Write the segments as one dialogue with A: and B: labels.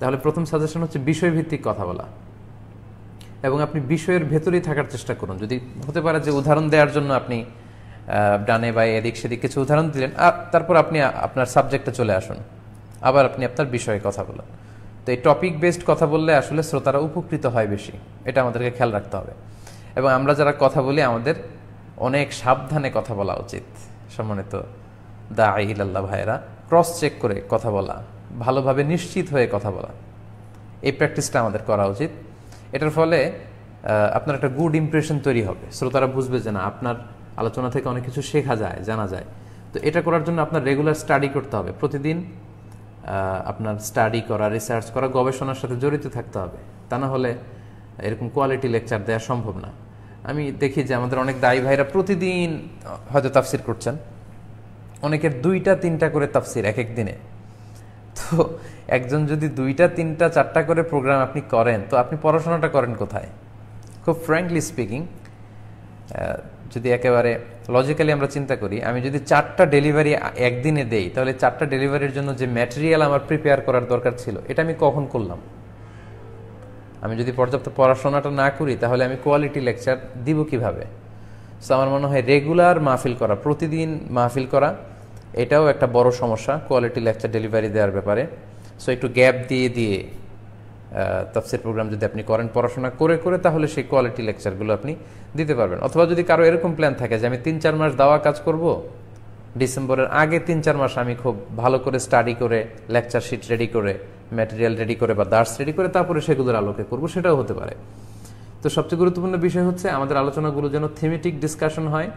A: তাহলে প্রথম সাজেশন হচ্ছে বিষয়ভিত্তিক কথা বলা। এবং আপনি বিষয়ের ভেতরেই থাকার চেষ্টা করুন। যদি হতে পারে যে উদাহরণ দেওয়ার জন্য আপনি ডানে বা এদিক সেদিক কিছু উদাহরণ দিলেন আর তারপর আপনি আপনার সাবজেক্টে চলে আসুন। আবার আপনি আপনার বিষয়ে কথা বলুন। তো এই টপিক বেসড কথা বললে আসলে শ্রোতারা উপকৃত হয় বেশি। এটা আমাদেরকে খেয়াল রাখতে হবে। এবং আমরা যারা কথা বলি, আমাদের অনেক সাবধানে কথা বলা উচিত। সম্মানিত দা আহিল্লাহ ভাইয়েরা ক্রস চেক করে কথা বলা। ভালোভাবে নিশ্চিত হয়ে কথা বলা। এই প্র্যাকটিসটা আমাদের করা উচিত। এটার ফলে আপনার একটা গুড ইমপ্রেশন তৈরি হবে। শ্রোতারা বুঝবে যে না, আপনার আলোচনা থেকে অনেক কিছু শেখা যায়, জানা যায়। তো এটা করার জন্য আপনার রেগুলার স্টাডি করতে হবে। প্রতিদিন আপনার স্টাডি করা রিসার্চ করা, গবেষণার সাথে জড়িত থাকতে হবে। তা না হলে এরকম কোয়ালিটি লেকচার দেওয়া সম্ভব না। আমি দেখি যে আমাদের অনেক দায়ী ভাইরা প্রতিদিন, হয়তো তাফসির করছেন। অনেকের দুইটা, তিনটা করে তাফসির এক এক দিনে। তো একজন যদি দুইটা, তিনটা, চারটা করে প্রোগ্রাম আপনি করেন, তো আপনি পড়াশোনাটা করেন কোথায়? খুব ফ্র্যাঙ্কলি স্পিকিং যদি একেবারে লজিক্যালি আমরা চিন্তা করি, আমি যদি চারটা ডেলিভারি একদিনে দেই, তাহলে চারটা ডেলিভারির জন্য যে ম্যাটেরিয়াল আমার প্রিপেয়ার করার দরকার ছিল, এটা আমি কখন করলাম? আমি যদি পর্যাপ্ত পড়াশোনাটা না করি, তাহলে আমি কোয়ালিটি লেকচার দিব কীভাবে? সো আমার মনে হয় রেগুলার মাহফিল করা, প্রতিদিন মাহফিল করা এটাও একটা বড় সমস্যা কোয়ালিটি লেকচার ডেলিভারি দেওয়ার ব্যাপারে। সো একটু গ্যাপ দিয়ে দিয়ে তফসির প্রোগ্রাম যদি আপনি করেন পড়াশোনা করে করে, তাহলে সেই কোয়ালিটি লেকচারগুলো আপনি দিতে পারবেন। অথবা যদি কারও এরকম প্ল্যান থাকে যে আমি তিন, চার মাস দাওয়া কাজ করব, ডিসেম্বরের আগে তিন, চার মাস আমি খুব ভালো করে স্টাডি করে লেকচার শিট রেডি করে ম্যাটেরিয়াল রেডি করে বা দার্স রেডি করে তারপরে সেগুলোর আলোকে করব, সেটাও হতে পারে। তো সবচেয়ে গুরুত্বপূর্ণ বিষয় হচ্ছে, আমাদের আলোচনাগুলো যেন থিমেটিক ডিসকাশন হয়।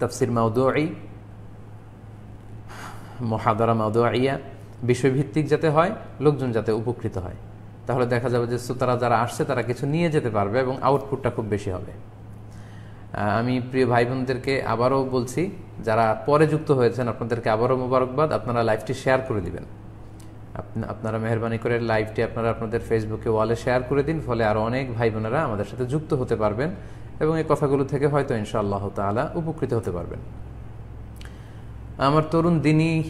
A: তাফসির মাউদুই মহাদারা মাউদুইয়া বিষয়ভিত্তিক যাতে হয়, লোকজন যাতে উপকৃত হয়। তাহলে দেখা যাবে যে শ্রোতারা যারা আসছে, তারা কিছু নিয়ে যেতে পারবে এবং আউটপুটটা খুব বেশি হবে। আমি প্রিয় ভাই বোনদেরকে আবারও বলছি, যারা পরে যুক্ত হয়েছেন, আপনাদেরকে আবারও মোবারকবাদ, আপনারা লাইভটি শেয়ার করে দিবেন। আপনারা মেহরবানি করে লাইভটি আপনারা আপনাদের ফেসবুকে ওয়ালে শেয়ার করে দিন, ফলে আরও অনেক ভাই বোনেরা আমাদের সাথে যুক্ত হতে পারবেন এবং এই কথাগুলো থেকে হয়তো ইনশাআল্লাহ তাআলা উপকৃত হতে পারবেন। আমার তরুণ দিনী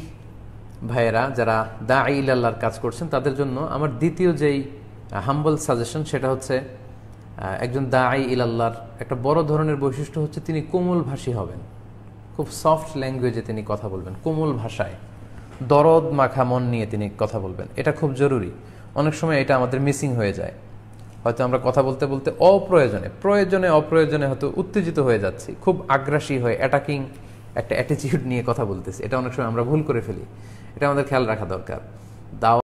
A: ভাইয়েরা যারা দা ইল আল্লাহর কাজ করছেন, তাদের জন্য আমার দ্বিতীয় যেই হাম্বল সাজেশন সেটা হচ্ছে একজন দা আই ইলাল্লাহর একটা বড় ধরনের বৈশিষ্ট্য হচ্ছে তিনি কোমল ভাষী হবেন। খুব সফট ল্যাঙ্গুয়েজে তিনি কথা বলবেন, কোমল ভাষায়। দরদ, মাখা, মন নিয়ে তিনি কথা বলবেন। এটা খুব জরুরি। অনেক সময় এটা আমাদের মিসিং হয়ে যায়। হয়তো আমরা কথা বলতে বলতে অপ্রয়োজনে, প্রয়োজনে অপ্রয়োজনে হয়তো উত্তেজিত হয়ে যাচ্ছি, খুব আগ্রাসী হয়ে অ্যাটাকিং একটা অ্যাটিচিউড নিয়ে কথা বলতেছে। এটা অনেক সময় আমরা ভুল করে ফেলি। এটা আমাদের খেয়াল রাখা দরকার। দাও